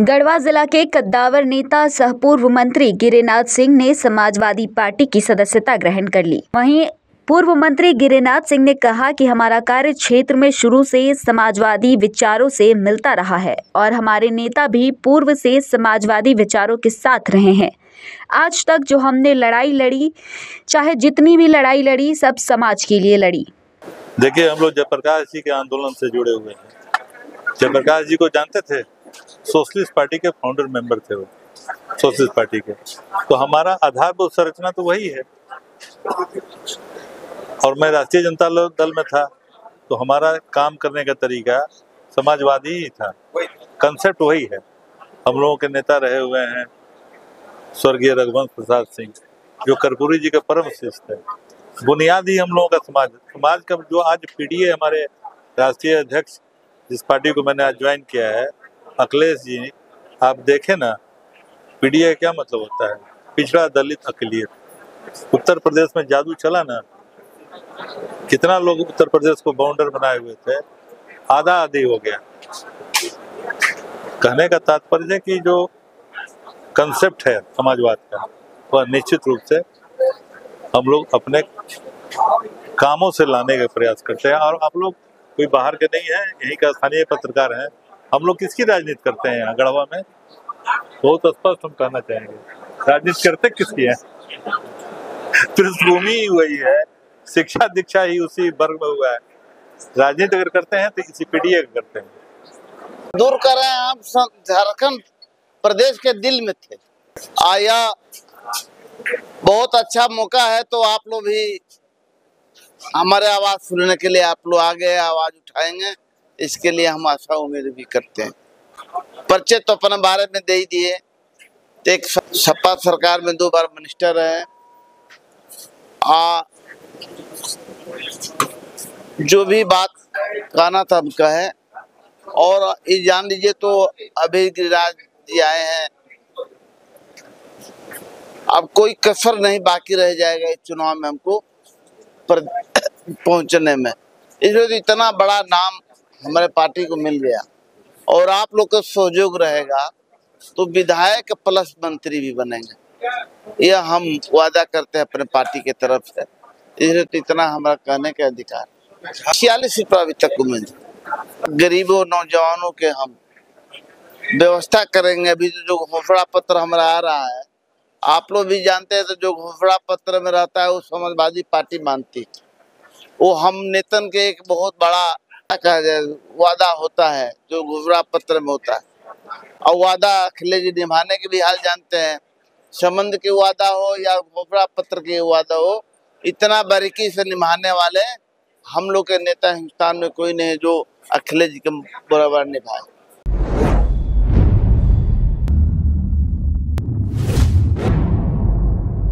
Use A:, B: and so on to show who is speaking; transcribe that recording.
A: गढ़वा जिला के कद्दावर नेता सह पूर्व मंत्री गिरिनाथ सिंह ने समाजवादी पार्टी की सदस्यता ग्रहण कर ली। वहीं पूर्व मंत्री गिरिनाथ सिंह ने कहा कि हमारा कार्य क्षेत्र में शुरू से समाजवादी विचारों से मिलता रहा है और हमारे नेता भी पूर्व से समाजवादी विचारों के साथ रहे हैं। आज तक जो हमने लड़ाई लड़ी, चाहे जितनी भी लड़ाई लड़ी, सब समाज के लिए लड़ी।
B: देखिए, हम लोग जयप्रकाश जी के आंदोलन से जुड़े हुए हैं। जयप्रकाश जी को जानते थे? सोशलिस्ट पार्टी के फाउंडर मेंबर थे वो, सोशलिस्ट पार्टी के। तो हमारा आधारभूत संरचना तो वही है। और मैं राष्ट्रीय जनता दल में था तो हमारा काम करने का तरीका समाजवादी ही था। कंसेप्ट वही है। हम लोगों के नेता रहे हुए हैं, स्वर्गीय रघुवंश प्रसाद सिंह, जो कर्पूरी जी के परम शिष्य थे बुनियादी हम लोगों का समाज समाज का जो आज पीडीए हमारे राष्ट्रीय अध्यक्ष, जिस पार्टी को मैंने आज ज्वाइन किया है अखिलेश जी, आप देखें ना पीडीए क्या मतलब होता है? पिछड़ा दलित अकलियत उत्तर प्रदेश में जादू चला ना, कितना लोग उत्तर प्रदेश को बाउंडर बनाए हुए थे? आधा आधी हो गया। कहने का तात्पर्य है कि जो कंसेप्ट है समाजवाद का, वह निश्चित रूप से हम लोग अपने कामों से लाने का प्रयास करते हैं। और आप लोग कोई बाहर के नहीं है, यहीं का स्थानीय पत्रकार हैं। हम लोग किसकी राजनीति करते हैं यहाँ, गढ़वा में? बहुत स्पष्ट हम कहना चाहेंगे। राजनीति करते किसकी है? पृष्ठभूमि वही है, शिक्षा दीक्षा ही उसी वर्ग में हुआ है। राजनीति अगर करते हैं तो इसी का करते हैं।
C: दूर कर रहे हैं आप झारखंड प्रदेश के दिल में थे। आया बहुत अच्छा मौका है तो आप लोग भी हमारे आवाज़ सुनने के लिए आप लोग आगे आवाज़ उठाएँगे। इसके लिए हम आशा उम्मीद भी करते हैं। परिचय तो अपने बारे में दे ही दिए। एक सपा सरकार में दो बार मिनिस्टर है। आ, जो भी बात कहना था कहे। और ये जान लीजिए तो अभी गिरिराज जी आए हैं। अब कोई कसर नहीं बाकी रह जाएगा इस चुनाव में हमको पर, पहुँचने में। इसलिए तो इतना बड़ा नाम हमारे पार्टी को मिल गया। और आप लोग का सहयोग रहेगा तो विधायक प्लस मंत्री भी बनेंगे। यह हम वादा करते हैं अपने पार्टी के तरफ़ से। इसलिए तो इतना हमारा कहने का अधिकार। छियालीस रुपया अभी तक मिल गरीबों, नौजवानों के हम व्यवस्था करेंगे। अभी तो जो घोषणा पत्र हमारा आ रहा है, आप लोग भी जानते हैं तो जो घोषणा पत्र में रहता है, वो समाजवादी पार्टी मानती वो हम नेतन के एक बहुत बड़ा वादा होता है, जो घुबरा पत्र में होता है। और वादा अखिलेश जी निभाने के भी हाल जानते हैं, संबंध के वादा हो या घोबरा पत्र के वादा हो, इतना बारीकी से निभाने वाले हम लोग के नेता हिंदुस्तान में कोई नहीं जो अखिलेश जी के बराबर निभाए।